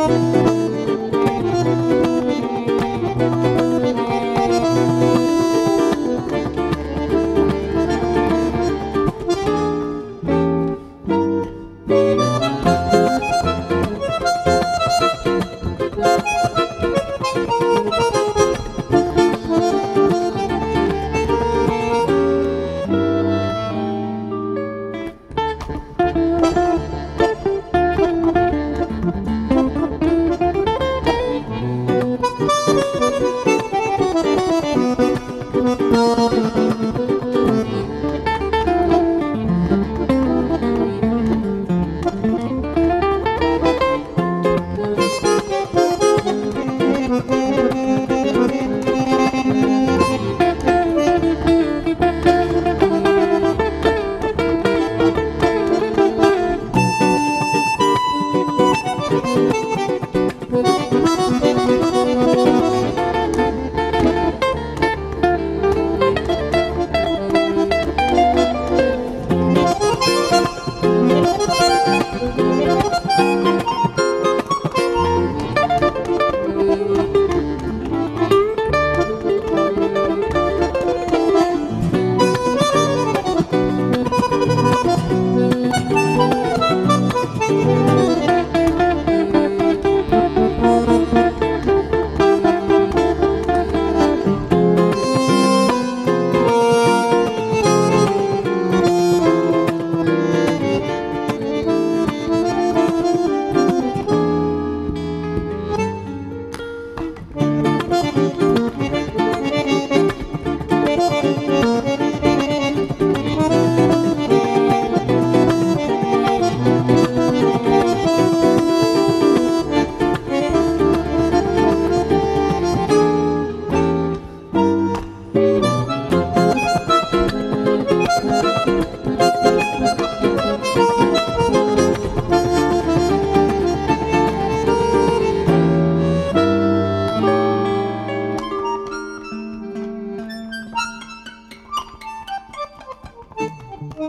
Música